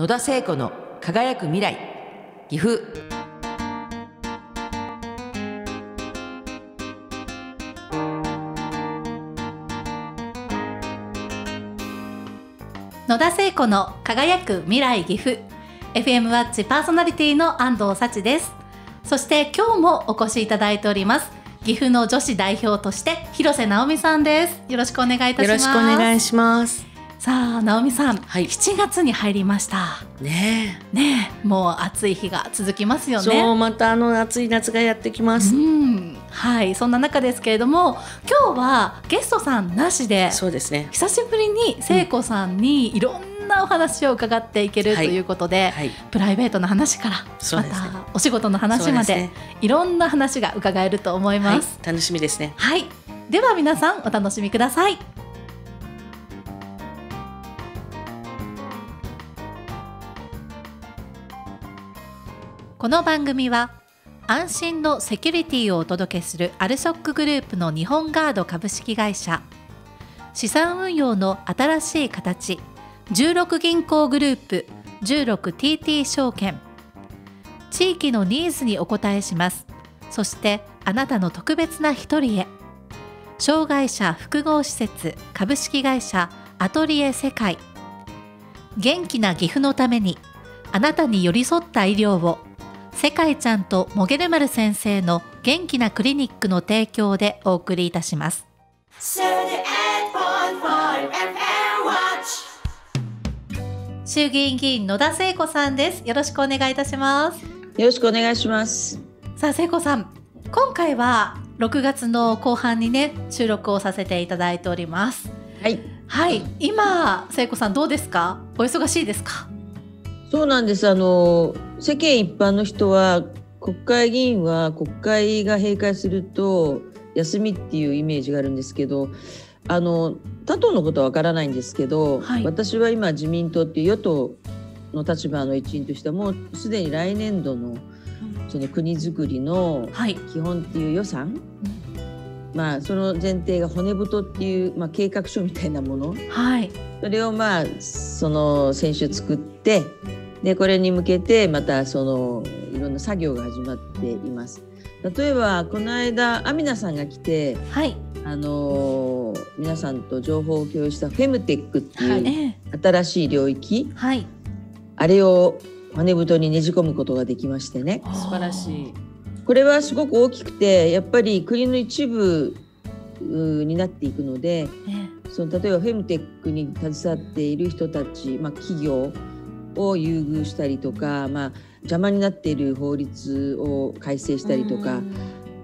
野田聖子の輝く未来。岐阜。野田聖子の輝く未来。岐阜。FM ワッチパーソナリティの安藤幸です。そして今日もお越しいただいております。岐阜の女子代表として広瀬直美さんです。よろしくお願いいたします。よろしくお願いします。さあ直美さん、はい。7月に入りました。ねねえもう暑い日が続きますえよね。そうまたあの暑い夏がやってきます、うんはいそんな中ですけれども今日はゲストさんなしでそうですね。久しぶりに聖子さんにいろんなお話を伺っていけるとはい。いうことで、はい。プライベートな話からまたお仕事の話までね。いろんな話が伺えると思いはいます。楽しみですね。はい、では皆さんお楽しみください。この番組は安心のセキュリティをお届けするアルソックグループの日本ガード株式会社。資産運用の新しい形。16銀行グループ。16TT 証券。地域のニーズにお応えします。そしてあなたの特別な一人へ。障害者複合施設株式会社。アトリエ世界。元気な岐阜のために。あなたに寄り添った医療を。世界ちゃんとモゲルマル先生の元気なクリニックの提供でお送りいたします。衆議院議員野田聖子さんです。よろしくお願いいたします。よろしくお願いします。さあ聖子さん今回は6月の後半にね収録をさせていただいております。はい。はい。今聖子さんどうですか？お忙しいですか？そうなんです。あの世間一般の人は国会議員は国会が閉会すると休みっていうイメージがあるんですけど、あの他党のことはわからないんですけど、はい。私は今自民党っていう与党の立場の一員としてはもうすでに来年度のその国づくりのはい、基本っていう予算、まあその前提が骨太っていうまあ計画書みたいなもの。はい。それをまあその先週作ってでこれに向けてまたそのいろんな作業が始まっています。例えばこの間アミナさんが来てはい。あのー皆さんと情報を共有したフェムテックっていうええ。新しい領域、はい。あれを骨太にねじ込むことができましてね。素晴らしい。これはすごく大きくてやっぱり国の一部になっていくのでえ。その例えばフェムテックに携わっている人たち、まあ、企業を優遇したりとか、まあ、邪魔になっている法律を改正したりとか、うん。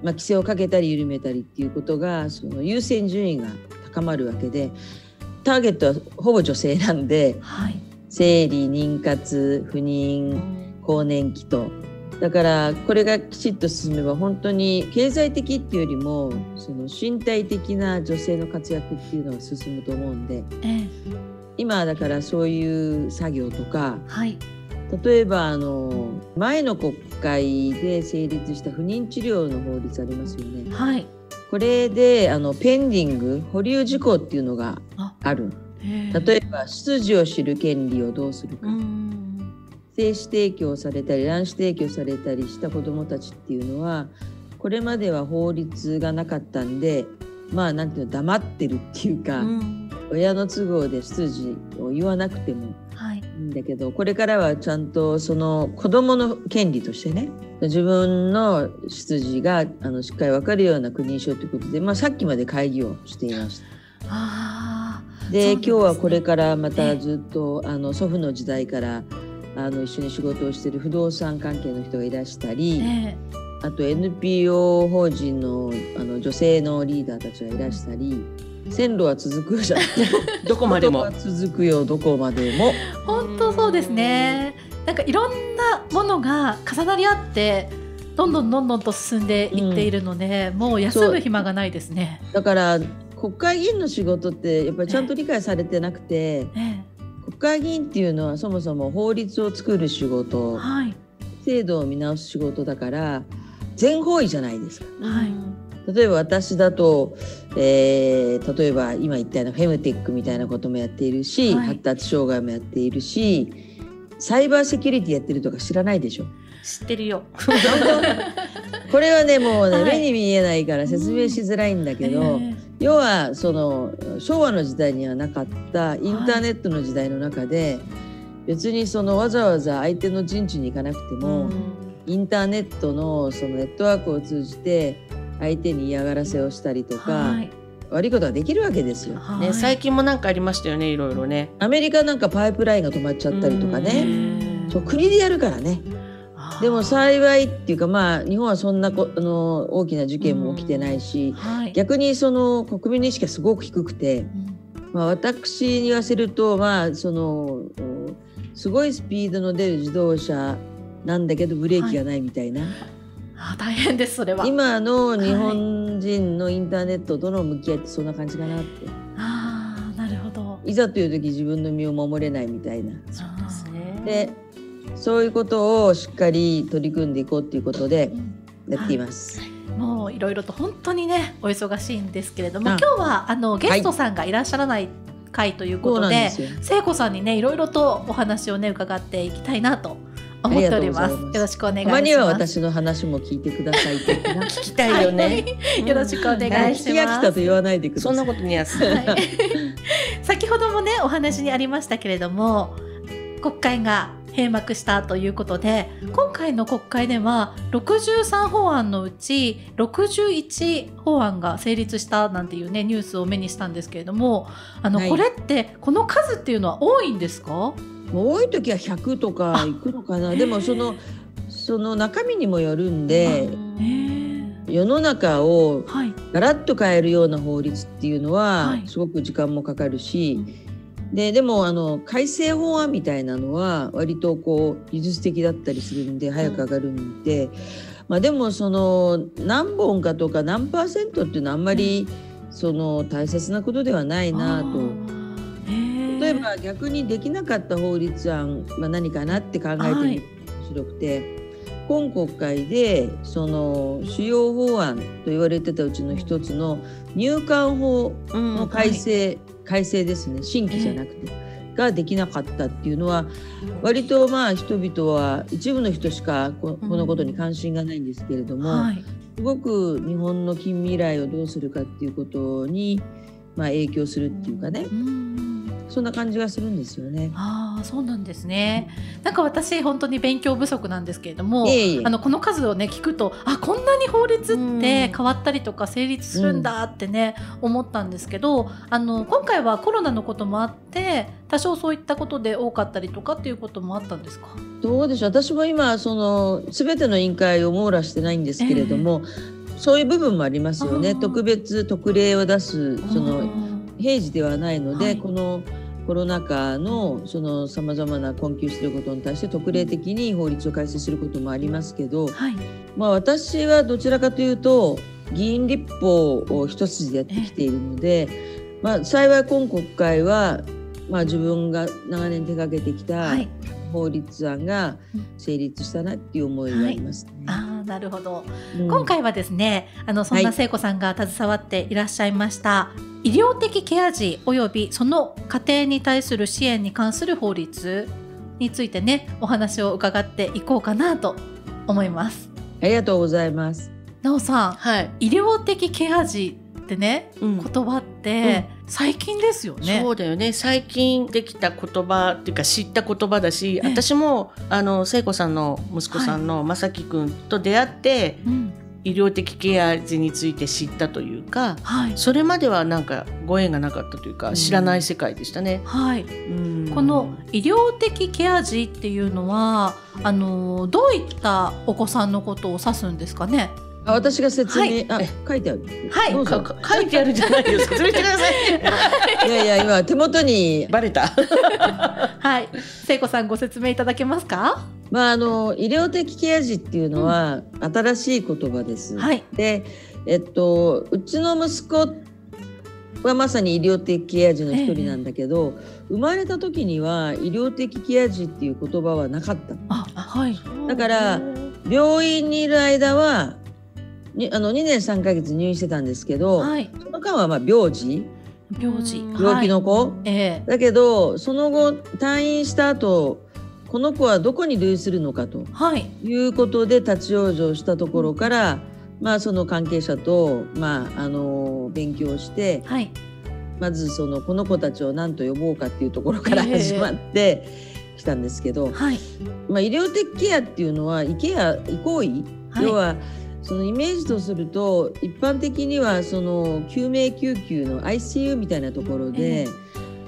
まあ、規制をかけたり緩めたりっていうことがその優先順位が高まるわけでターゲットはほぼ女性なんではい。生理妊活不妊更年期と。だからこれがきちっと進めば本当に経済的っていうよりもその身体的な女性の活躍っていうのが進むと思うんでええ今だからそういう作業とかはい例えばあの前の国会で成立した不妊治療の法律ありますよね。はいこれであのペンディング保留事項っていうのがあある。ええ例えば出自を知る権利をどうするか。うん精子提供されたり卵子提供されたりした子どもたちっていうのはこれまでは法律がなかったんでまあなんていうの黙ってるっていうか、うん親の都合で出自を言わなくてもはい。いいんだけどこれからはちゃんとその子どもの権利としてね自分の出自があのしっかり分かるような国にしようということで、まあ、さっきまで会議をしていました。ああでね。今日はこれからまたずっと、あの祖父の時代からあの一緒に仕事をしている不動産関係の人がいらしたり、ええ。あと NPO 法人のあの女性のリーダーたちがいらしたり線路は続くよじゃない どこまでも。は続くよどこまでも。本当そうですね。なんかいろんなものが重なり合ってどんどんどんどんと進んでいっているので、もう休む暇がないですね。だから国会議員の仕事ってやっぱりちゃんと理解されてなくてええ。国会議員っていうのはそもそも法律を作る仕事はい。制度を見直す仕事だから全方位じゃないですか。はい例えば私だと、えー例えば今言ったようなフェムテックみたいなこともやっているし、はい。発達障害もやっているしサイバーセキュリティやってるとか知らないでしょ？知ってるよ。これはねもうね、はい。目に見えないから説明しづらいんだけど、えー要はその昭和の時代にはなかったインターネットの時代の中で、別にそのわざわざ相手の陣地に行かなくても、インターネットのそのネットワークを通じて相手に嫌がらせをしたりとか、はい。悪いことができるわけですよ。はい。ね、最近もなんかありましたよね、いろいろね。アメリカなんかパイプラインが止まっちゃったりとかね、ねそう国でやるからね。でも幸いっていうかまあ日本はそんなこあの大きな事件も起きてないし、はい。逆にその国民の意識がすごく低くて、うん。まあ、私に言わせるとまあそのうんすごいスピードの出る自動車なんだけどブレーキがないみたいな、あー大変ですそれは今の日本人のインターネットとの向き合いってそんな感じかなってあーなるほどいざという時自分の身を守れないみたいな。そうですね。でそういうことをしっかり取り組んでいこうっていうことでうんやっています。もういろいろと本当にねお忙しいんですけれどもあ今日はあのゲストさんがいらっしゃらない回ということで,、そうなんですよ。聖子さんにねいろいろとお話をね伺っていきたいなと思っております。よろしくお願いしたます。まには私の話も聞いてください的な。聞きたいよね。よろしくお願いします。飽きたと言わない。でください。そんなことに。は い先ほどもねお話にありましたけれども国会が閉幕したということで今回の国会では63法案のうち61法案が成立したなんていうねニュースを目にしたんですけれどもあの、はい。これってこの数っていうのは多いんですか？多い時は100とかいくのかな。でもそのその中身にもよるんで、世の中をはい。ガラッと変えるような法律っていうのははい。すごく時間もかかるし、ででもあの改正法案みたいなのは割とこう技術的だったりするんで早く上がるんで、まあでもその何本かとか何パーセントっていうのはあんまりその大切なことではないなと。例えば逆にできなかった法律案は何かなって考えてみると面白くて、今国会でその主要法案と言われてたうちの一つの入管法の改正、改正ですね。新規じゃなくて、ができなかったっていうのは割とまあ人々は一部の人しかここのことに関心がないんですけれども、はい。すごく日本の近未来をどうするかっていうことにまあ影響するっていうかね、うんそんな感じがするんですよね。ああそうなんですね。なんか私本当に勉強不足なんですけれども、いえいえ。あのこの数をね聞くとあこんなに法律って変わったりとか成立するんだってね、思ったんですけどあの今回はコロナのこともあって多少そういったことで多かったりとかっていうこともあったんですか？どうでしょう。私も今その全ての委員会を網羅してないんですけれども、そういう部分もありますよね。特別特例を出すそあのー平時ではないので、はい。このコロナ禍のそのさまざまな困窮していることに対して特例的に法律を改正することもありますけど、はい。まあ、私はどちらかというと議員立法を一筋でやってきているので、まあ、幸い今国会は、まあ、自分が長年手掛けてきたはい。法律案が成立したなっていう思いがありますね。あーなるほど、うん。今回はですねあのそんな聖子さんが携わっていらっしゃいました、医療的ケア児およびその家庭に対する支援に関する法律についてねお話を伺っていこうかなと思います。ありがとうございます。なおさんはい。医療的ケア児ってねうん言葉って最近ですよね。そうだよね最近できた言葉っていうか知った言葉だし、ええ私もあの聖子さんの息子さんの正樹くんと出会って、うん医療的ケア児について知ったというかはいそれまではなんかご縁がなかったというか、うん知らない世界でしたね。はい、うんこの医療的ケア児っていうのはあのどういったお子さんのことを指すんですかね？あ私が説明、はいあ書いてある。はいかか書いてあるじゃないですか。それしてください。いやいや今手元にバレた。はい、聖子さんご説明いただけますか？まああの医療的ケア児っていうのは新しい言葉です。はい、でえっとうちの息子はまさに医療的ケア児の一人なんだけど、生まれた時には医療的ケア児っていう言葉はなかった。あ、はい、だから病院にいる間はにあの2年3ヶ月入院してたんですけど、はい、その間はまあ病児。病児、うん。病気の子、はい、えだけどその後退院した後この子はどこに類するのかと。はい。いうことで立ち往生したところから、まあ、その関係者と、まあ、あの勉強してはい。まずそのこの子たちを何と呼ぼうかっていうところからええ。始まってきたんですけど、はい。まあ、医療的ケアっていうのはイケアイ行為、はい。要はそのイメージとすると一般的にはその救命救急の ICU みたいなところえでえ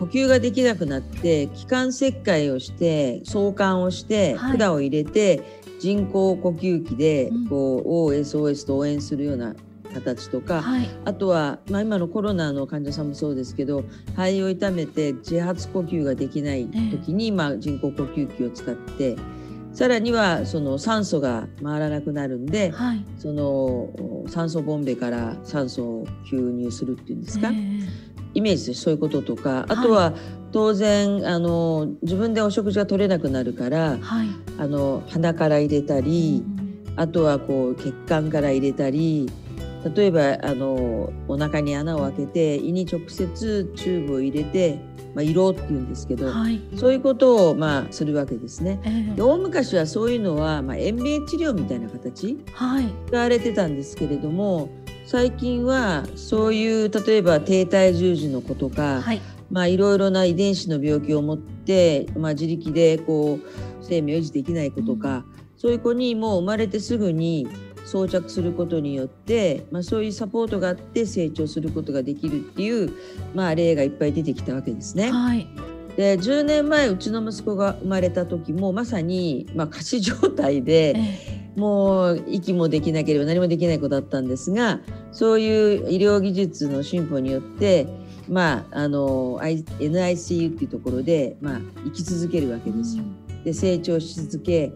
呼吸ができなくなって気管切開をして送管をしてはい。管を入れて人工呼吸器でうん。こう OSOS と応援するような形とか、はい。あとは、まあ、今のコロナの患者さんもそうですけど肺を痛めて自発呼吸ができない時に、まあ、人工呼吸器を使ってさらにはその酸素が回らなくなるんではい。その酸素ボンベから酸素を吸入するっていうんですか、ええ。イメージでそういうこととか。あとは当然あの自分でお食事が取れなくなるからはい。あの鼻から入れたり。うん。あとはこう血管から入れたり例えばあのお腹に穴を開けて胃に直接チューブを入れて、まあ、胃ろうっていうんですけど、はい。そういうことをまあするわけですね。ええ。で大昔はそういうのは、まあ、延命治療みたいな形はい。使われてたんですけれども最近はそういう例えば低体重児の子とか、はい。まあ、いろいろな遺伝子の病気を持って、まあ、自力でこう生命を維持できない子とか、そういう子にもう生まれてすぐに装着することによって、まあ、そういうサポートがあって成長することができるっていう、まあ、例がいっぱい出てきたわけですね。はいで10年前うちの息子が生まれた時もまさに、まあ、仮死状態で。えもう息もできなければ何もできない子だったんですがそういう医療技術の進歩によって、まあ、あの NICU っていうところで、まあ、生き続けるわけえですよ。で成長し続け、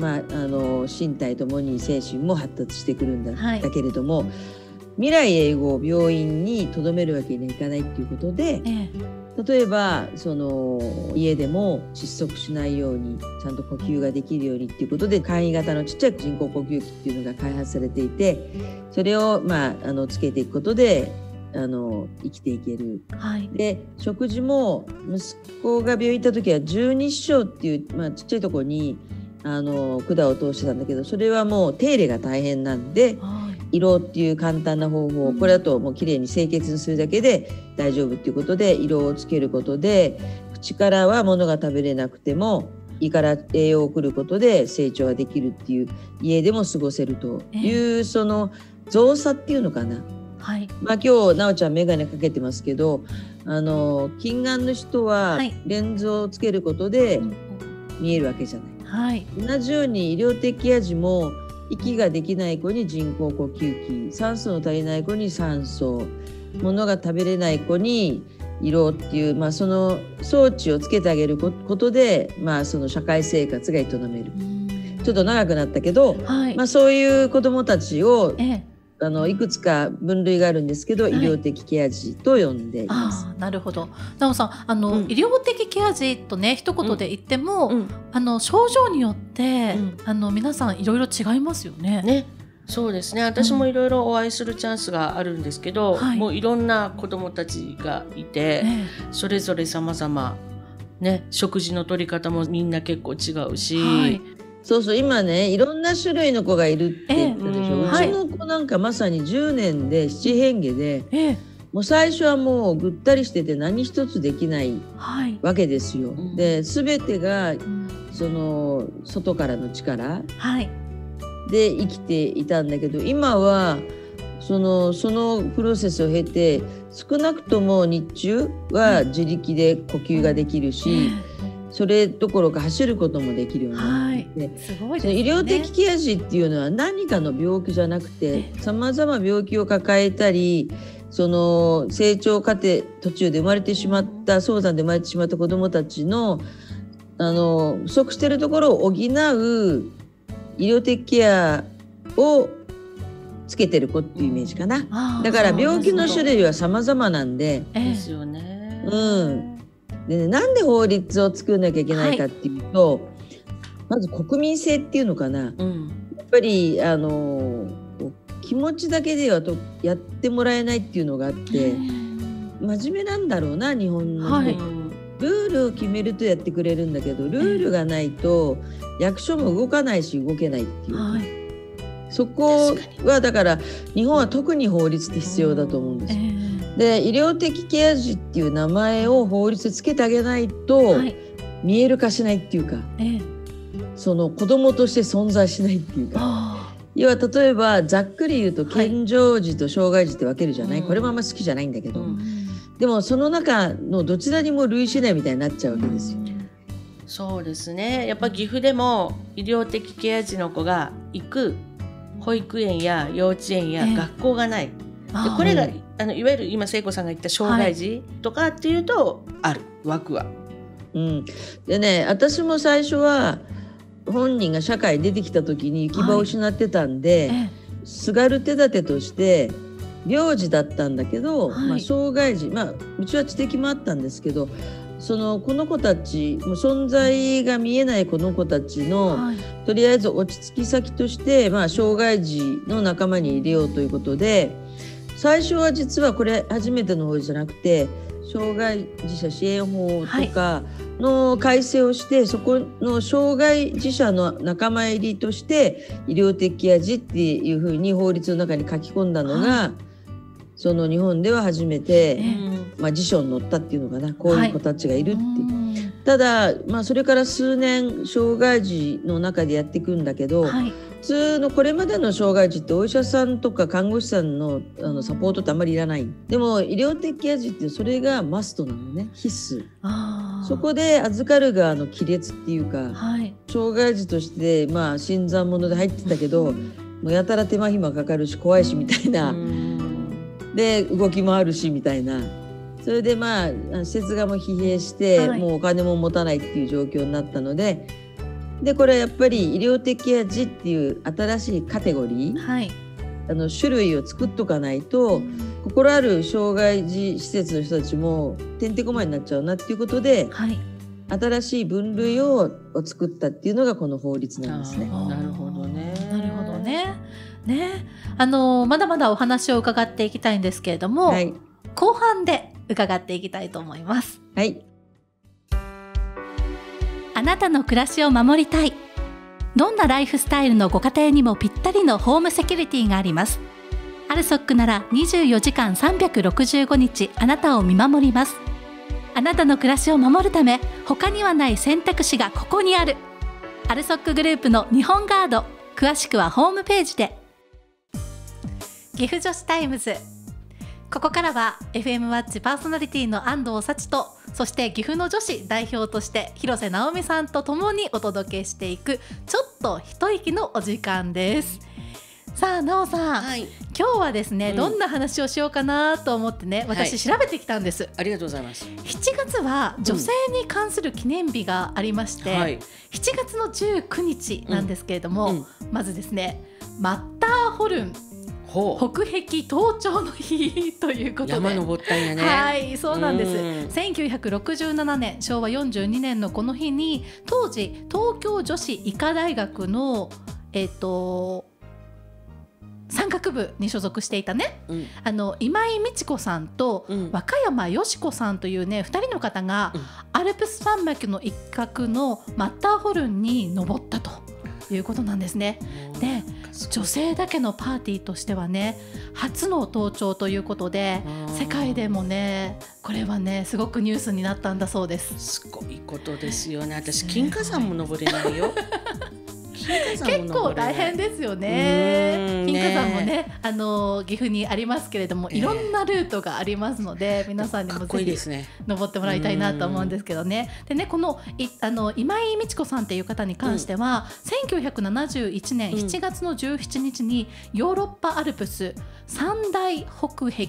まあ、あの身体ともに精神も発達してくるんだ,、はい。だけれども未来永劫病院にとどめるわけにはいかないっていうことでええ。例えばその家でも窒息しないようにちゃんと呼吸ができるようにっていうことで簡易型のちっちゃい人工呼吸器っていうのが開発されていてそれをまああのつけていくことであの生きていける。はい。で食事も息子が病院行った時は十二指腸っていう、まあ、ちっちゃいところにあの管を通してたんだけどそれはもう手入れが大変なんではい。胃ろうっていう簡単な方法これだともうきれいに清潔にするだけで大丈夫っていうことで胃ろうをつけることで口からは物が食べれなくても胃から栄養を送ることで成長ができるっていう家でも過ごせるという、その造作っていうのかな。はい。まあ、今日なおちゃん眼鏡かけてますけどあの近眼の人ははい。レンズをつけることで見えるわけじゃない。はい同じように医療的ケア児も息ができない子に人工呼吸器酸素の足りない子に酸素物が食べれない子に胃ろうっていう、まあ、その装置をつけてあげるこことで、まあ、その社会生活が営める。ちょっと長くなったけど、はい。まあ、そういう子どもたちをええあのいくつか分類があるんですけど、い。医療的ケア児と呼んでいます。なるほど。なおさんあの、うん。医療的ケア児とね一言で言っても、うん。あの症状によって、うん。あの皆さんいろいろ違いますよね。ね。そうですね。私もいろいろお会いするチャンスがあるんですけど、はい。もういろんな子どもたちがいて、えそれぞれ様々ね食事の取り方もみんな結構違うし、えはいそうそう今ねいろんな種類の子がいるって言ったでしょ、ええ。うちの子なんかまさに10年で七変化でええ。もう最初はもうぐったりしてて何一つできないはい。わけですよ。ん。で全てがうんその外からの力。はい。で生きていたんだけど今はそのそのプロセスを経て少なくとも日中は自力で呼吸ができるし、それどころか走ることもできるようになってすごいですね。医療的ケア児っていうのは何かの病気じゃなくてさまざま病気を抱えたりその成長過程途中で生まれてしまった早産で生まれてしまった子どもたちのあの不足しているところを補う医療的ケアをつけてる子っていうイメージかな。だから病気の種類は様々なんで、ええですよね。うんでね、なんで法律を作らなきゃいけないかっていうと、まず国民性っていうのかな。うん。やっぱりあの気持ちだけではとやってもらえないっていうのがあって、真面目なんだろうな日本の。人、はい。っルールを決めるとやってくれるんだけどルールがないと役所も動かないし動けないっていう、はい。そこはだから日本は特に法律って必要だと思うんですよ。で医療的ケア児っていう名前を法律でつけてあげないとはい。見える化しないっていうかええ。その子供として存在しないっていうか。あ要は例えばざっくり言うとはい。健常児と障害児って分けるじゃない、うん。これもあんま好きじゃないんだけど、うん。でもその中のどちらにも類しないみたいになっちゃうわけですよ。そうですね。やっぱ岐阜でも医療的ケア児の子が行く保育園や幼稚園やええ。学校がない、であ。これが、うんあのいわゆる今聖子さんが言った障害児とかっていうと、ある枠は。うん、でね私も最初は本人が社会に出てきた時に行き場を失ってたんで、ええ。すがる手立てとして病児だったんだけど、はいまあ、障害児まあうちは知的もあったんですけどそのこの子たちもう存在が見えないこの子たちの、はい。とりあえず落ち着き先として、まあ、障害児の仲間に入れようということで最初は実はこれ初めての法律じゃなくて障害児者支援法とかの改正をして、そこの障害児者の仲間入りとして医療的ケア児っていうふうに法律の中に書き込んだのが、はその日本では初めて、えまあ、辞書に載ったっていうのかなこういう子たちがいるっていう。うん。ただ、まあ、それから数年障害児の中でやっていくんだけど、通のこれまでの障害児ってお医者さんとか看護師さんのあのサポートってあんまりいらない。でも医療的ケア児ってそれがマストなのね。必須。そこで預かる側の亀裂っていうかはい。障害児としてまあ新参者で入ってたけどもうやたら手間暇かかるし怖いしみたいな、で動きもあるしみたいな。それでまあ施設側も疲弊して、はい。もうお金も持たないっていう状況になったのででこれはやっぱり医療的ケア児っていう新しいカテゴリーはい。あの種類を作っとかないと心ある障害児施設の人たちもてんてこまいになっちゃうなっていうことではい。新しい分類をを作ったっていうのがこの法律なんですね。なるほどねなるほどね。ね、あのまだまだお話を伺っていきたいんですけれども、はい、後半で伺っていきたいと思います。はい、あなたの暮らしを守りたい。どんなライフスタイルのご家庭にもぴったりのホームセキュリティがあります。 ALSOK なら24時間365日あなたを見守ります。あなたの暮らしを守るため他にはない選択肢がここにある。 ALSOK グループの日本ガード詳しくはホームページで岐阜女子タイムズここからは FM ワッチパーソナリティの安藤幸とそして岐阜の女子代表として広瀬直美さんと共にお届けしていくちょっと一息のお時間です。さあ直さん、はい。今日はですね、うん。どんな話をしようかなと思ってね私調べてきたんです、ありがとうございます。7月は女性に関する記念日がありまして、はい。7月の19日なんですけれども、うん。まずですねマッターホルン。北壁登頂の日ということで山登ったんやね。はいそうなんですうん1967年昭和42年のこの日に当時東京女子医科大学のえっ、と山岳部に所属していたねうん。あの今井美智子さんとうん。和歌山よし子さんというね2人の方がうんアルプス山脈の一角のマッターホルンに登ったということなんですね。で女性だけのパーティーとしてはね初の登頂ということで世界でもねこれはねすごくニュースになったんだそうです。すごいことですよね。私金華山も登れないよ。結構大変ですようね。ん金華山もね、あの岐阜にありますけれども、ええいろんなルートがありますので、皆さんにもぜひ。登ってもらいたいなと思うんですけどね。でねこのいあの今井美智子さんっていう方に関しては、1971年うん7月の17日にヨーロッパアルプス三大北壁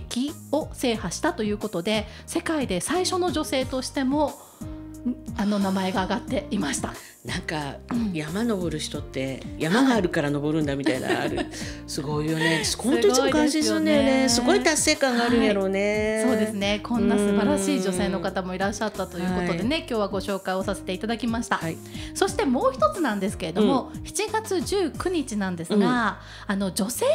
を制覇したということで世界で最初の女性としてもあの名前が上がっていました。なんかうん。山登る人って山があるから登るんだみたいなある。すごいよね。本当いつも感心するんだよね。すすごい達成感があるんやろうね、そうですね。こんな素晴らしい女性の方もいらっしゃったということでね、は今日はご紹介をさせていただきました。はい。そしてもう一つなんですけれども、7月19日なんですが、あの女性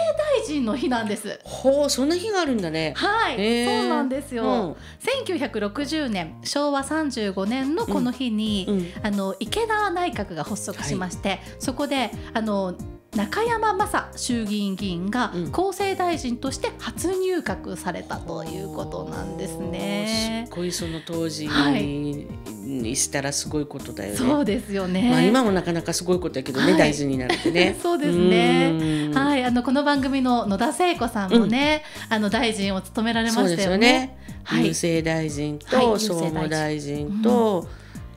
大臣の日なんです。ほうそんな日があるんだね。はい、へー。そうなんですよ。1960年昭和35年のこの日に、うん。あの池田内閣が発足しまして、そこであの中山雅衆議院議員がうん厚生大臣として初入閣されたということなんですねす。っごいその当時はいにしたらすごいことだよね。そうですよね。まあ今もなかなかすごいことだけどね、はい大事になるってね。そうですね。うんはい、あのこの番組の野田聖子さんもね、あの大臣を務められましたよね。よね。はい郵政大臣と、はい総務大臣と、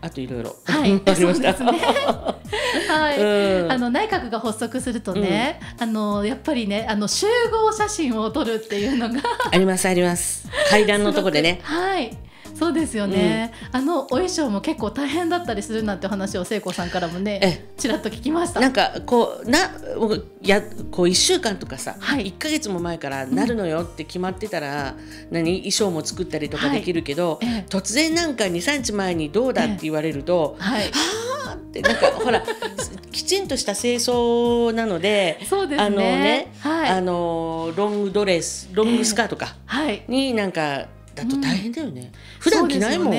あといろいろ。はい ありました。そうですね はい。うんあの内閣が発足するとね、あのやっぱりねあの集合写真を撮るっていうのがありますあります。階段のとこでね。はいそうですよね、あのお衣装も結構大変だったりするなんて話を聖子さんからもねえちらっと聞きました。なんかこうなやこう一週間とかさ、はい。一ヶ月も前からなるのよって決まってたら、何？衣装も作ったりとかできるけど、ええ。突然なんか二三日前にどうだって言われると、はい。あーってなんかほら きちんとした清掃なので。あのね、はい、あのロングドレスロングスカートか、はい。になんかだと大変だよね、普段着ないもん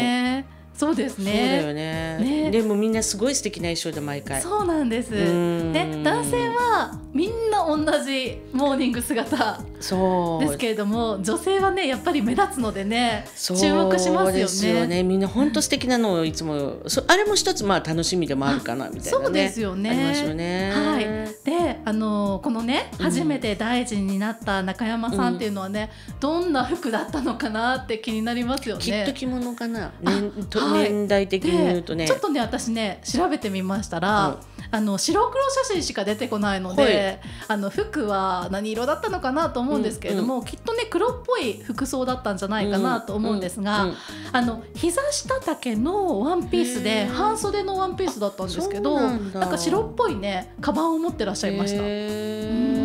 そうですよね。そうだねよね。ね。でもみんなすごい素敵な衣装で毎回。そうなんです。男性はみんな同じモーニング姿そう。ですけれども女性はねやっぱり目立つのでね注目しますよね。ですよね。みんな本当素敵なのをいつもそあれも一つまあ楽しみでもあるかなみたいなね。そうですよね。ありますよね。はい。であのこのねうん初めて大臣になった中山さんっていうのはね、どんな服だったのかなって気になりますよね。きっと着物かな、年とはい年代的に言うとね。ちょっとね私ね調べてみましたら、あの白黒写真しか出てこないので、はい。あの服は何色だったのかなと思うんですけれども、きっとね黒っぽい服装だったんじゃないかなと思うんですが、うんうんあの膝下丈のワンピースへでー。半袖のワンピースだったんですけどなんだ。か白っぽいねカバンを持ってらっしゃいました。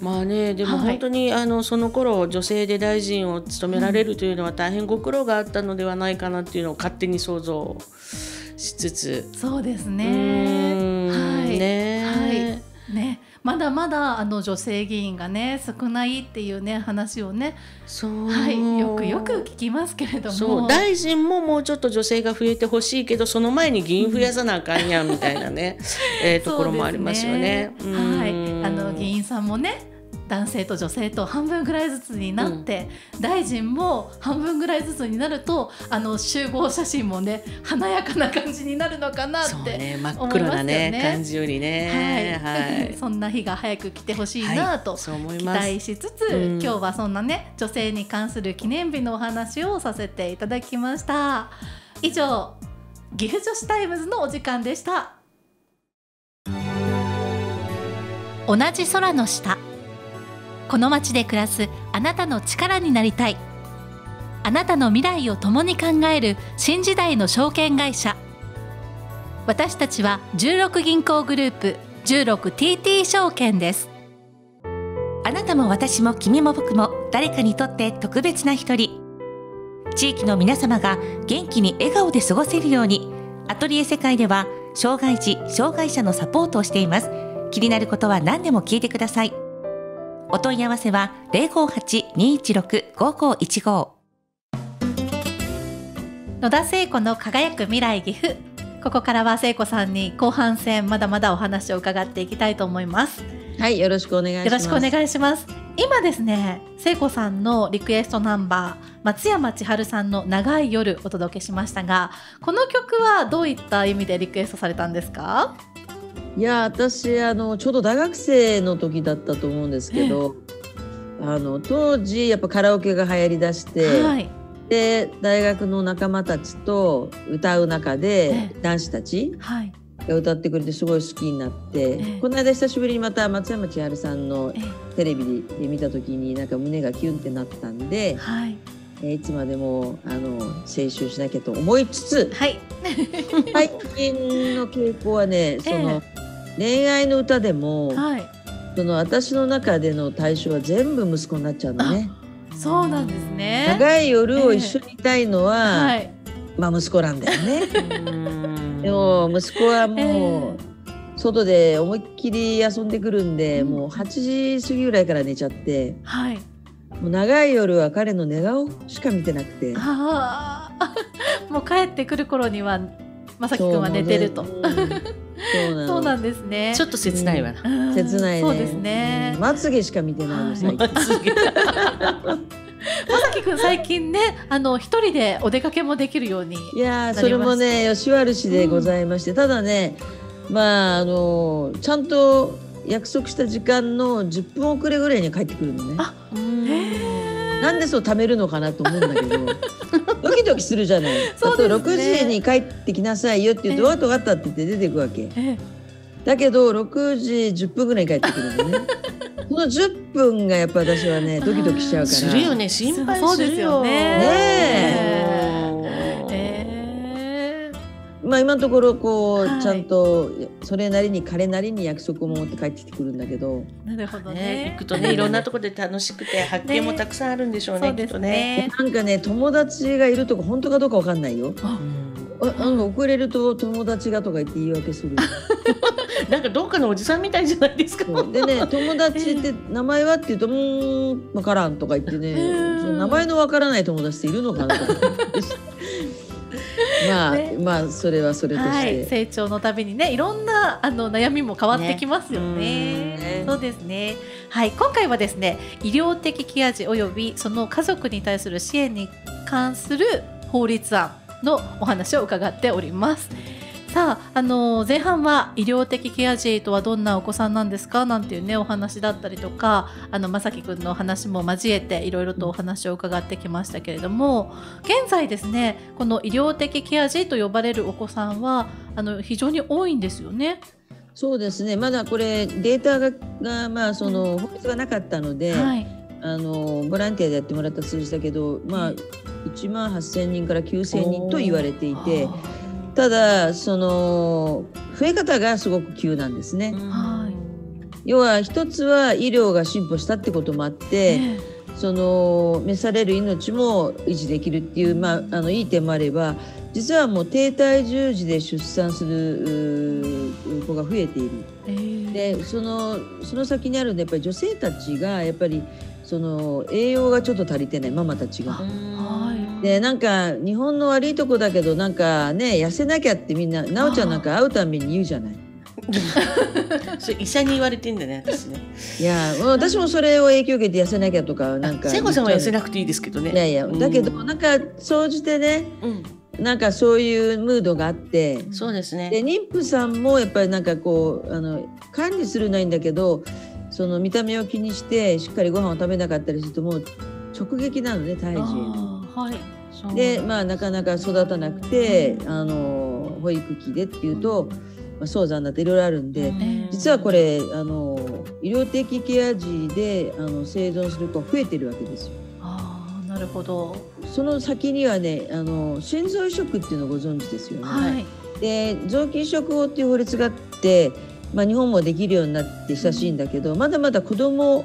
まあねでもはい本当に、あのその頃女性で大臣を務められるというのは大変ご苦労があったのではないかなっていうのを勝手に想像しつつ。そうですね。ん。はい。ねはい。ね、まだまだあの女性議員がね少ないっていうね話をね、そう、はい、よくよく聞きますけれども。そう。大臣ももうちょっと女性が増えてほしいけどその前に議員増やさなあかんやんみたいなね、えーところもありますよね。ねはい、うんあの議員さんもね男性と女性と半分ぐらいずつになって、大臣も半分ぐらいずつになるとあの集合写真もね華やかな感じになるのかなってそうね真っ思い黒なね。ね感じよりね。はい、はい。そんな日が早く来てほしいなと、期ます。待しつつ、うん。今日はそんなね女性に関する記念日のお話をさせていただきました。以上岐阜女子タイムズのお時間でした同じ空の下。この街で暮らすあなたの力になりたい。あなたの未来を共に考える新時代の証券会社。私たちは16銀行グループ 16TT 証券です。あなたも私も君も僕も誰かにとって特別な一人。地域の皆様が元気に笑顔で過ごせるようにアトリエ世界では障害児障害者のサポートをしています。気になることは何でも聞いてください。お問い合わせは058-216-5515野田聖子の輝く未来岐阜。ここからは聖子さんに後半戦まだまだお話を伺っていきたいと思います。はい、よろしくお願いします。よろしくお願いします。今ですね聖子さんのリクエストナンバー松山千春さんの長い夜お届けしましたがこの曲はどういった意味でリクエストされたんですか？いや私あのちょうど大学生の時だったと思うんですけど、あの当時やっぱカラオケが流行りだして、はい。で大学の仲間たちと歌う中でええ。男子たちはい。が歌ってくれてすごい好きになって、ええ。この間久しぶりにまた松山千春さんのえテレビで見た時になんか胸がキュンってなったんではい。えーいつまでもあの青春しなきゃと思いつつはい。最近の傾向はねその、恋愛の歌でも、はい。その私の中での対象は全部息子になっちゃうのね。そうなんですね。長い夜を一緒にいたいのは、はい。まあ息子なんだよね。うん。でも息子はもう、外で思いっきり遊んでくるんで、うん。もう8時過ぎぐらいから寝ちゃってはい。もう長い夜は彼の寝顔しか見てなくて。もう帰ってくる頃にはまさきくんは寝てるとそうなんですね。ちょっと切ないわな。うん。切ないね。そうですね。うん。まつげしか見てないの最近まさきくん最近ねあの一人でお出かけもできるようにいやーそれもね吉原市でございまして、ただねまああのちゃんと約束した時間の10分遅れぐらいに帰ってくるのね。あうんなんでそう貯めるのかなと思うんだけど ドキドキするじゃない。そうですねあと6時に帰ってきなさいよって言うと「ええわかったわかった」って言って出てくわけ。ええだけど6時10分ぐらいに帰ってくるのね。この10分がやっぱ私はねドキドキしちゃうから。するよね心配そうですするよよねねまあ今のところこう、はいちゃんとそれなりに彼なりに約束を守って帰ってきてくるんだけど。なるほどねね行くとねいろんなところで楽しくて発見もたくさんあるんでしょうねそうですきっとね。ねなんかね友達がいるとこ本当かどうかわかんないよ。うんあなんか遅れると友達がとか言って言い訳する。なんかどっかのおじさんみたいじゃないですか。でね友達って名前はって言うと「うーんわからん」とか言ってねうんその名前のわからない友達っているのかなとかまあ、ね。まあそれはそれとしはい、て、成長のたびにねいろんなあの悩みも変わってきますよね。ね。そうですね。はい今回はですね医療的ケア児およびその家族に対する支援に関する法律案のお話を伺っておりますさあ、あの前半は医療的ケア児とはどんなお子さんなんですか？なんていうねお話だったりとかあのまさきくんのお話も交えていろいろとお話を伺ってきましたけれども現在ですねこの医療的ケア児と呼ばれるお子さんはあの非常に多いんですよね。そうですね。まだこれデータががまあその法律がなかったので、はい、あのボランティアでやってもらった数字だけどまあ1万8,000人から9,000人と言われていてただその増え方がすごく急なんですね。はい要は一つは医療が進歩したってこともあって、ねその召される命も維持できるっていう、まあ、あのいい点もあれば実はもう低体重児で出産する子が増えている。えーでそのその先にあるんでやっぱり女性たちがやっぱりその栄養がちょっと足りてないママたちが。はいでなんか日本の悪いとこだけどなんかね痩せなきゃってみんな奈緒ちゃんなんか会うたんびに言うじゃない。それ医者に言われてんだね私ね。いや私もそれを影響を受けて痩せなきゃとかなんか聖子さんは痩せななくていいですけどね。いやいやだけどうんなんか総じてねうんなんかそういうムードがあってそうですね。で妊婦さんもやっぱりなんかこうあの管理するのはいいんだけどその見た目を気にしてしっかりご飯を食べなかったりするともう直撃なのね胎児。はい。でまあなかなか育たなくてあの保育器でっていうと、まあ、早産だっていろいろあるんで、うん。実はこれあの医療的ケア児であの生存する子が増えてるわけですよ。あーなるほど。その先にはねあの心臓移植っていうのをご存知ですよね。はい。で臓器移植法っていう法律があって、まあ、日本もできるようになって久しいんだけどまだまだ子供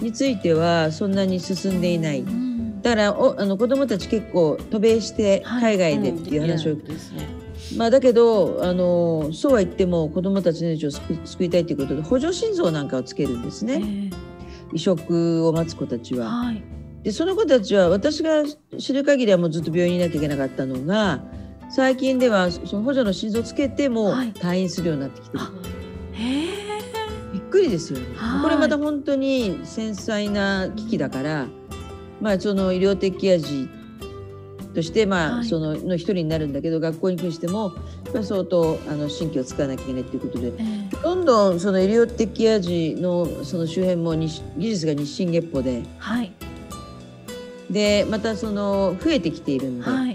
についてはそんなに進んでいない。うんだからおあの子供たち結構渡米してはい。海外でっていう話を、んですね。まあだけどあのそうは言っても子供たちの命を救救いたいということで補助心臓なんかをつけるんですえねー移植を待つ子たちは。はい。でその子たちは私が知る限りはもうずっと病院にいなきゃいけなかったのが最近ではその補助の心臓をつけてもはい。退院するようになってきてる、あへえ。びっくりですよね。はいこれまた本当に繊細な機器だからまあその医療的ケア児としてまあ、はい。そのの一人になるんだけど学校に行くにしても相当あの神経を使わなきゃいけないっていうことでえーどんどんその医療的ケア児のその周辺も日技術が日進月歩ではい。でまたその増えてきているんで、はい。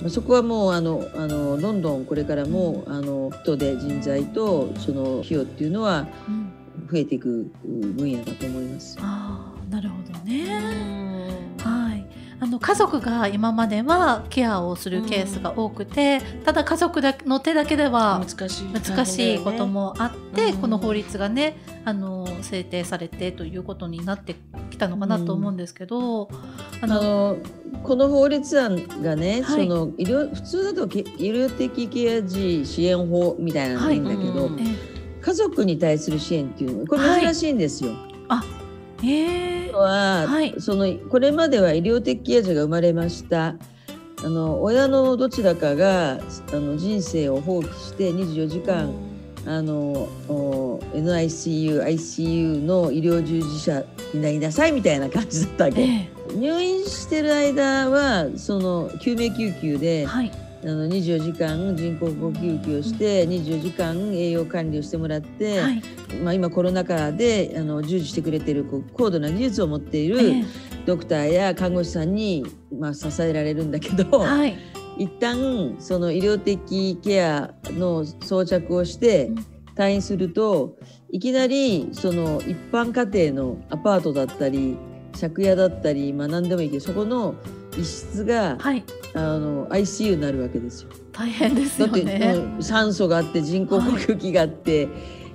まあ、そこはもうあのあのどんどんこれからもあの人で人材とその費用っていうのはうん。増えていく分野だと思います。あーなるほどね。うん。はい、あの家族が今まではケアをするケースが多くて、ただ家族だの手だけでは難しい。難しいこともあって、うんこの法律がねあの制定されてということになってきたのかなと思うんですけど、ああののこの法律案がね、はい。その医療普通だとけ医療的ケア児支援法みたいなのがいいんだけど、はい。家族に対する支援っていうのこれ珍しいんですよ。ええは、はい。そのこれまでは医療的ケア児が生まれました。あの親のどちらかがあの人生を放棄して24時間、あのお NICU、ICU の医療従事者になりなさいみたいな感じだったわけ。え入院してる間はその救命救急えで、はいあの24時間人工呼吸器をして24時間栄養管理をしてもらって、はい。まあ、今コロナ禍であの従事してくれてる高度な技術を持っている、えドクターや看護師さんに、まあ、支えられるんだけど、えはい。一旦その医療的ケアの装着をしてうん。退院するといきなりその一般家庭のアパートだったり借家だったり、まあ、何でもいいけどそこの一室がはい。あの ICU になるわけですよ。大変ですだって、よね。うん酸素があって人工呼吸器があって、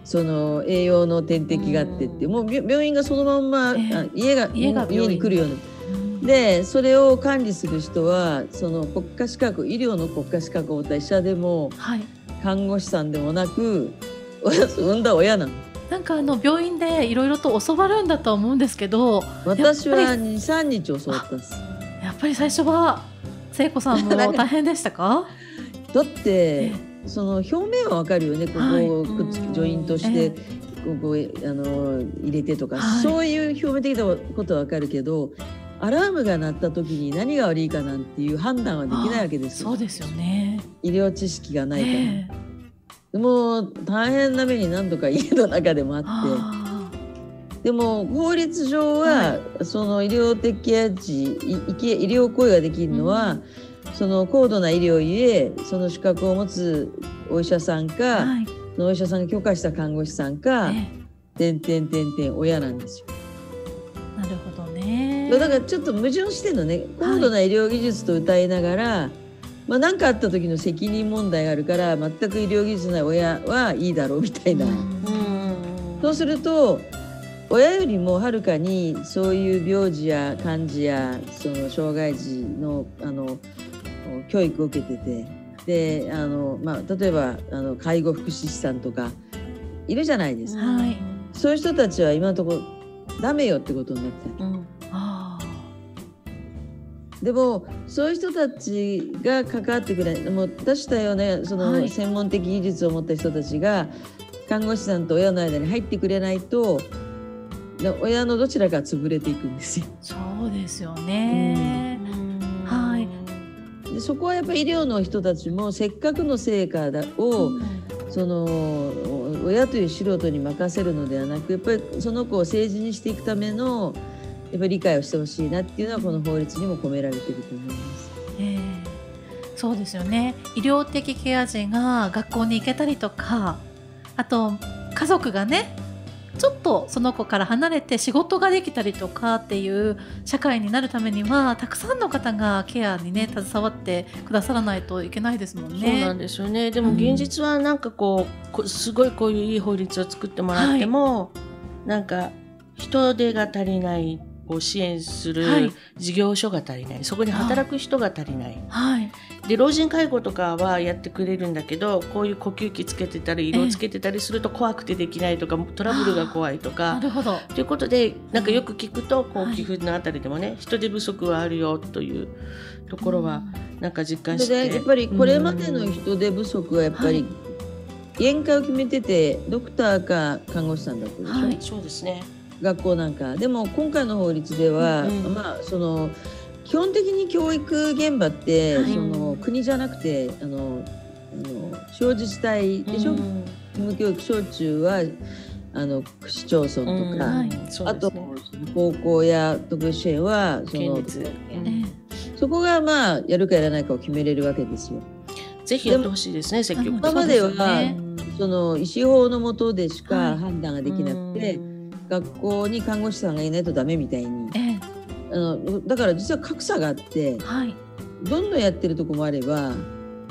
その栄養の点滴があってって、うん。もう病病院がそのまんま、ええ。あ家が家が家に来るような。うん。でそれを管理する人はその国家資格医療の国家資格を持った医者でもはい。看護師さんでもなく親産んだ親なの。なんかあの病院でいろいろと教わるんだとは思うんですけど私はやっ23日教わったんですぱり最初は聖子さんも大変でしたか？だってその表面はわかるよね。ここはい。をくっつうん。きジョイントしえてここあの入れてとか、はい。そういう表面的なことはわかるけどアラームが鳴った時に何が悪いかなんていう判断はできないわけですよ。そうですよね。医療知識がないから。ええ。でも大変な目に何度か家の中でもあってあでも法律上は、その医療的ケア児い医療行為ができるのは、その高度な医療ゆえその資格を持つお医者さんーか、はい。お医者さんが許可した看護師さんかえ「てんてんてんてん」親なんですよ。えなるほどね。だからちょっと矛盾してるのね。高度な医療技術と歌いながら、まあ、何かあった時の責任問題があるから全く医療技術ない親はいいだろうみたいな。うんうん。そうすると親よりもはるかにそういう病児や患児やその障害児のあの教育を受けててであの、まあ、例えばあの介護福祉士さんとかいるじゃないですか、はい。そういう人たちは今のところダメよってことになってた。うん。あでもそういう人たちが関わってくれもう出したようなそはい。の専門的技術を持った人たちが看護師さんと親の間に入ってくれないとで親のどちらかが潰れていくんですよ。ーそうですよね。はいでそこはやっぱり医療の人たちもせっかくの成果だを、うんそのお親という素人に任せるのではなくやっぱりその子を政治にしていくためのやっぱり理解をしてほしいなっていうのはこの法律にも込められていると思います。ええそうですよね医療的ケア児が学校に行けたりとかあと家族がねちょっとその子から離れて仕事ができたりとかっていう社会になるためにはたくさんの方がケアにね携わってくださらないといけないですもんそうなんね。ですよね。でも現実はなんかこうこすごいこういういい法律を作ってもらっても、なんか人手が足りないを支援すはい。る事業所が足りない、そこに働く人が足りない。はい、で老人介護とかはやってくれるんだけどこういう呼吸器つけてたり色つけてたりすると怖くてできないとかトラブルが怖いとなか。るほど。ということでなんかよく聞くとこうはい寄付のあたりでもね人手不足はあるよというところはなんか実感して。やっぱりこれまでの人手不足はやっぱり限界を決めててドクターか看護師さんだったでしょ、はい。そうですね。学校なんか。でも今回の法律では、うんまあその基本的に教育現場って、はい。その国じゃなくてあのあの小自治体でしょ、うん義務教育小中はあの市町村とか、うん。はい。そうあと高校や特別支援はその県立。えそこがまあやるかやらないかを決めれるわけですよ。ぜひやってほしいですね積極的に。今まではね。その医師法の下でしはい。か判断ができなくて、うん学校に看護師さんがいないとダメみたいに。ええ。あのだから実は格差があってはい。どんどんやってるとこもあれば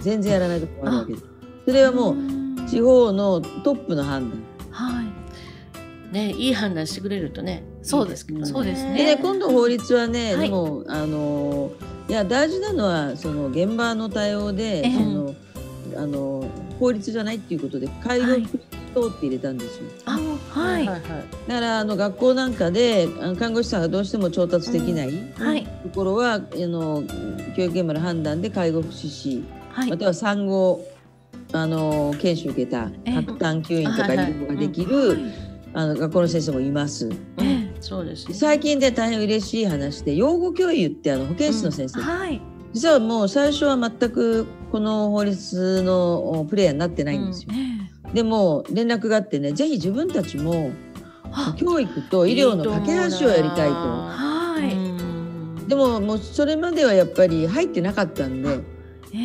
全然やらないとこもあるわけです。それはもう地方のトップの判断。はい。ねいい判断してくれるとねそうですけどね。そうですね。でね今度法律はね、はい。でもあのいや大事なのはその現場の対応で、ええ。そのあの法律じゃないっていうことで介護はい。福祉等って入れたんですよ。あはい。はいだからあの学校なんかで看護師さんがどうしても調達できないはい。ところは、あの教育現場の判断で介護福祉士はい。または産後あの研修受けたええ。各探求員とかい。はい療ができはるい。あの学校の先生もいます。そうですね。最近で大変嬉しい話で養護教諭ってあの保健師の先生、はい。実はもう最初は全くこの法律のおプレイヤーになってないんですよ。ええ。でも連絡があってねぜひ自分たちもあ教育と医療の架け橋をやりたいと。はい。うん。でももうそれまではやっぱり入ってなかったんで、え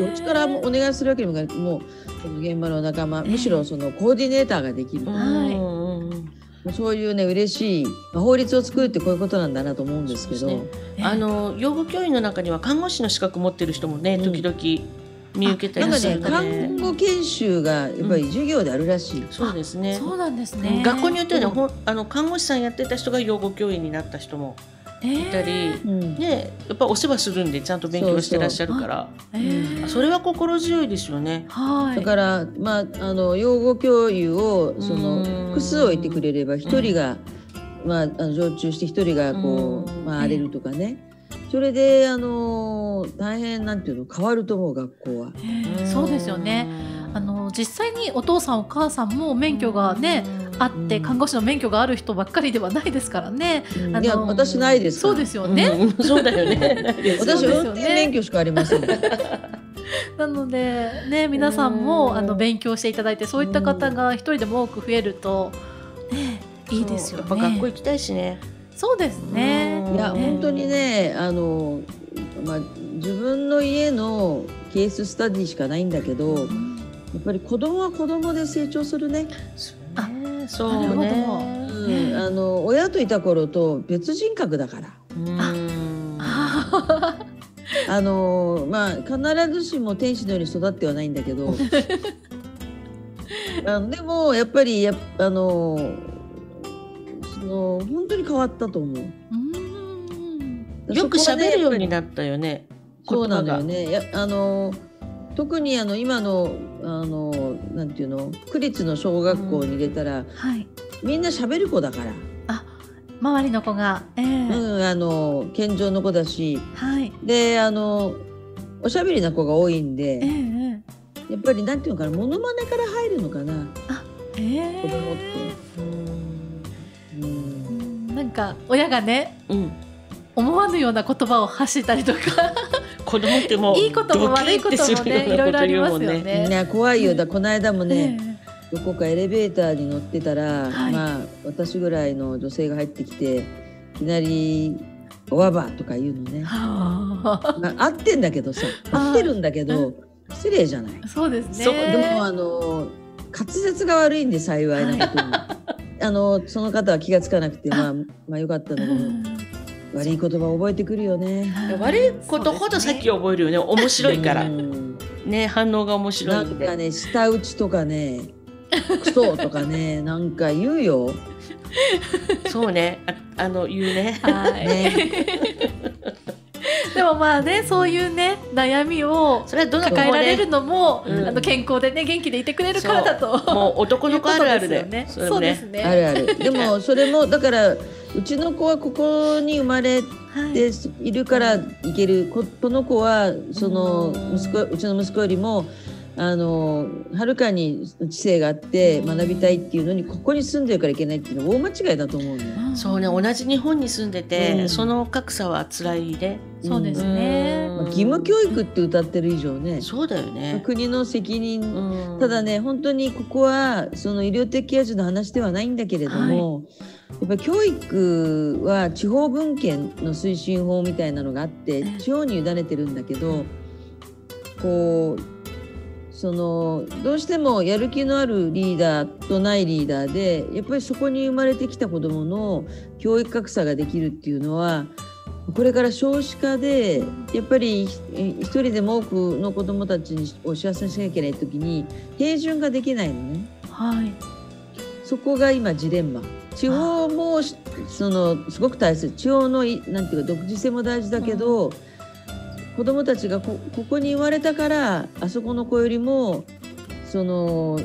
え。うちからもお願いするわけにもいかないもう現場の仲間、ええむしろそのコーディネーターができる、はいうんそういうね嬉しい、まあ、法律を作るってこういうことなんだなと思うんですけど。そうですあの養護教員の中には看護師の資格持ってる人もねうん。時々見受けたなんかねりするので、看護研修がやっぱり授業であるらしい、そうですね。そうなんですね。学校によってはね、うん。あの看護師さんやってた人が養護教員になった人もいいたり、うん。ねやっぱお世話するんでちゃんと勉強してらっしゃるから。ええそれは心強いですよね。はい。だから、まあ、あの養護教諭をそのうん。複数置いてくれれば一人が、まあ、あの常駐して一人がこううん。まあ、荒れるとかね。それであの大変なんていうの変わると思う学校は。ええそうですよね。あの実際にお父さんお母さんも免許がねあってうん看護師の免許がある人ばっかりではないですからね。あのいや私ないですそうですよね。うん そうだよね。私 そうですよね運転免許しかありません。なのでね皆さんもうんあの勉強していただいてそういった方が一人でも多く増えるとねいいですよやっぱ学校ね。行きたいしね。そうですね。うんいやね本当にねあの、まあ、自分の家のケーススタディしかないんだけどやっぱり子供は子供で成長するね。あねそうね。うん、あの親といた頃と別人格だから。うんああのまあ必ずしも天使のように育ってはないんだけど あのでもやっぱりやあのその本当に変わったと思う。うんよく喋るようにななったよね。そうなのよ言ね。いやあの特にあの今のあのなんていうの区立の小学校に入れたら、はい。みんな喋る子だから、周りの子が、ええうん、あの健常の子だしはい。であのおしゃべりな子が多いんで。ええやっぱりなんていうのかな、モノマネから入るのかな、ええ子供って。うんうんなんか親がねうん。思わぬような言葉を発したりとか子供ってもういいことも悪いこともねいろいろありますよね。怖いよ。だこの間もね、えどこかエレベーターに乗ってたら、はい。まあ私ぐらいの女性が入ってきていきなり「おわば」とか言うのね。まあ、合ってんだけどさ合ってるんだけど失礼じゃない。そうですね。でもあの滑舌が悪いんで幸いなことに。あのその方は気がつかなくてまあまあよかったんだけどうん悪い言葉覚えてくるよね。悪いことほどさっき覚えるよね。面白いから。うんね反応が面白ないんんで。かね舌打ちとかねクソとかね なんか言うよ。そうね。ああの言うね。はい。ね でもまあねそういうね悩みをそれはどの子も抱えられるね。のも、うんあの健康でね元気でいてくれるからだと。もう男の子あるあるで いうこと。ですよね。そうですね。あるある。でもそれもだからうちの子はここに生まれはいているからいける。ここの子はその息子うちの息子よりもあのはるかに知性があって学びたいっていうのにここに住んでるからいけないっていうのは大間違いだと思うのよ。そうね同じ日本に住んでて、うんその格差は辛いね。そうですね。うんまあ義務教育って歌ってる以上ね、そうだよね。国の責任うんただ。ね本当にここはその医療的ケア児の話ではないんだけれども、やっぱり教育は地方分権の推進法みたいなのがあってええ地方に委ねてるんだけどこうそのどうしてもやる気のあるリーダーとないリーダーでやっぱりそこに生まれてきた子どもの教育格差ができるっていうのはこれから少子化でやっぱり一人でも多くの子どもたちを幸せにしなきゃいけない時に平準ができないのね。はい、そこが今ジレンマ。地方もそのすごく大切地方のなんていうか独自性も大事だけど、うん子どもたちがこここに生まれたからあそこの子よりもその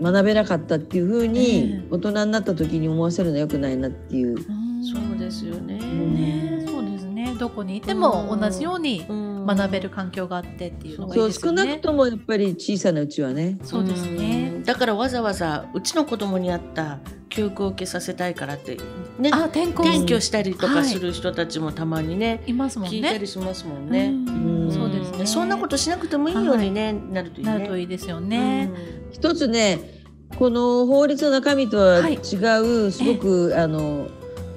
学べなかったっていうふうに大人になった時に思わせるのはよくないなっていう。そうですよね、ね、そうですねどこにいても同じように学べる環境があってっていうのがいいですよね。そう少なくともやっぱり小さなうちはね。そうですね。だからわざわざうちの子供に合った教育を受けさせたいからってね。あ転校。転居したりとかする人たちもたまにね、いますもんね。聞いたりしますもんね。そうですね。そんなことしなくてもいいようにね、なるといいね。なるといいですよね。一つねこの法律の中身とは違う、すごくあの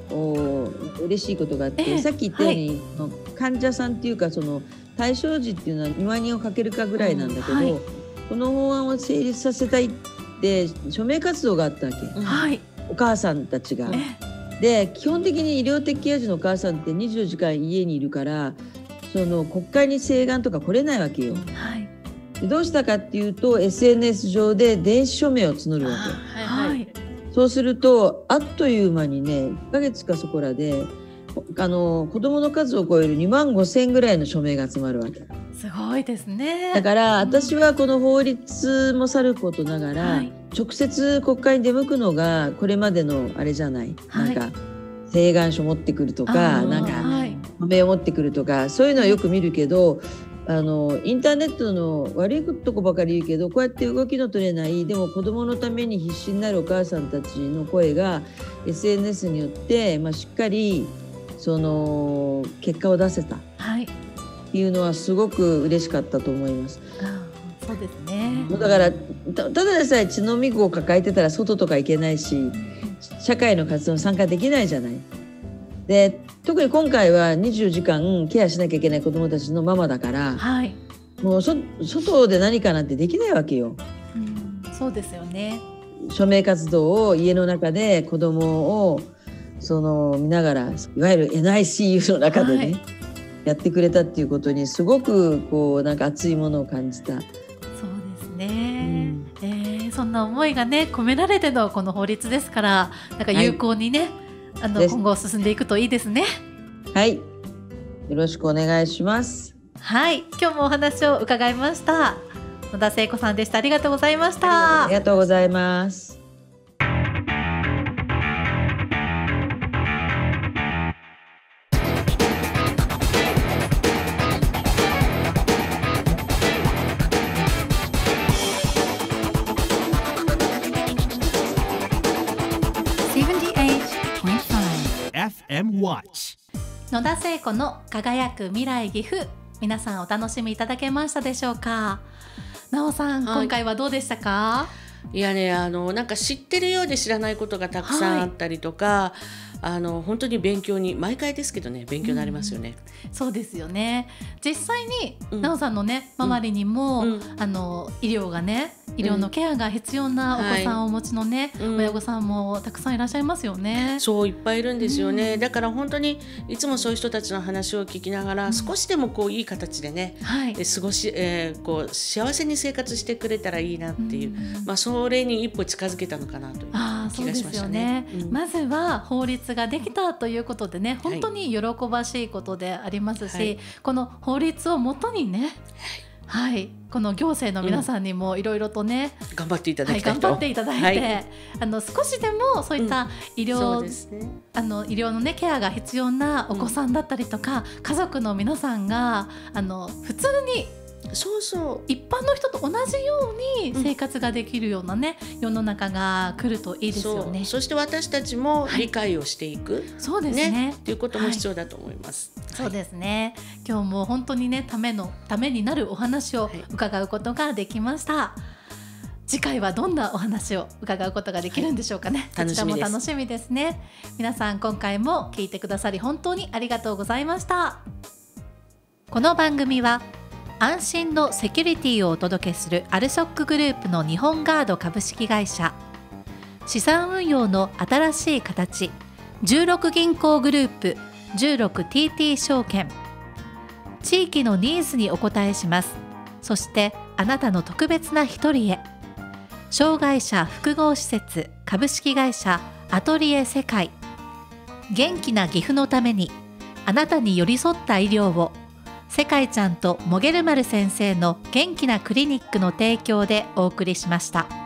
お嬉しいことがあって、さっき言ったように、患者さんっていうかその対象児っていうのは庭にをかけるかぐらいなんだけど、この法案を成立させたいって署名活動があったわけ、はい、お母さんたちが。で基本的に医療的ケア児のお母さんって24時間家にいるからその国会に請願とか来れないわけよ。はい、でどうしたかっていうと SNS 上で電子署名を募るわけ。はい、そうするとあっという間にね1ヶ月かそこらであの子供の数を超える2万5千ぐらいの署名が集まるわけ。すごいですね。だから私はこの法律もさることながら、はい、直接国会に出向くのがこれまでのあれじゃない、はい、なんか請願書持ってくるとかなんか署名を持ってくるとかそういうのはよく見るけどあのインターネットの悪いとこばかり言うけどこうやって動きの取れないでも子どものために必死になるお母さんたちの声が SNS によって、まあ、しっかりその結果を出せたっていうのはすごく嬉しかったと思います。そうですねだからただでさえ血のみ子を抱えてたら外とか行けないし社会の活動に参加できないじゃない。で特に今回は24時間ケアしなきゃいけない子どもたちのママだから、はい、もうそ外で何かなんてできないわけよ。うん、そうですよね署名活動を家の中で子どもをその見ながらいわゆる NICU の中でね、はい、やってくれたっていうことにすごくこうなんか熱いものを感じた。そうですね、うん、えー、そんな思いがね込められてのこの法律ですからなんか有効にね、はい、あの今後進んでいくといいですね。はいよろしくお願いします。はい今日もお話を伺いました。野田聖子さんでしたありがとうございましたありがとうございます。Watch. 野田聖子の輝く未来岐阜。皆さんお楽しみいただけましたでしょうか？なおさん、はい、今回はどうでしたか？いやねあのなんか知ってるようで知らないことがたくさんあったりとか、はい、あの本当に勉強に毎回ですけどね勉強になりますよね。うん、そうですよね。実際に、うん、なおさんのね周りにも、うん、あの医療がね医療のケアが必要なお子さんをお持ちのね、はい、親御さんもたくさんいらっしゃいますよね。そういっぱいいるんですよね、だから本当にいつもそういう人たちの話を聞きながら、少しでもこういい形でね、はい、過ごし、えー、こう幸せに生活してくれたらいいなっていう、まあそれに一歩近づけたのかなという気がしましたね。ね。まずは法律ができたということでね本当に喜ばしいことでありますし、はい、この法律をもとにね、はい、この行政の皆さんにもいろいろとね、うん、頑張っていただきはい、頑張っていただいて、はい、あの少しでもそういった医療、うんね、あの医療のねケアが必要なお子さんだったりとか、うん、家族の皆さんがあの普通にそうそう。一般の人と同じように生活ができるようなね、うん、世の中が来るといいですよね。そして私たちも理解をしていく、はい、そうですね。と、いうことも必要だと思います、はい、そうですね。今日も本当にねためのためになるお話を伺うことができました、はい次回はどんなお話を伺うことができるんでしょうかね、はい、こちらも楽しみですね。皆さん今回も聞いてくださり本当にありがとうございました。この番組は安心のセキュリティをお届けするアルソックグループの日本ガード株式会社。資産運用の新しい形。16銀行グループ。16TT 証券。地域のニーズにお応えします。そしてあなたの特別な一人へ。障害者複合施設。株式会社。アトリエ世界。元気な岐阜のために。あなたに寄り添った医療を。世界ちゃんとモゲルマル先生の元気なクリニックの提供でお送りしました。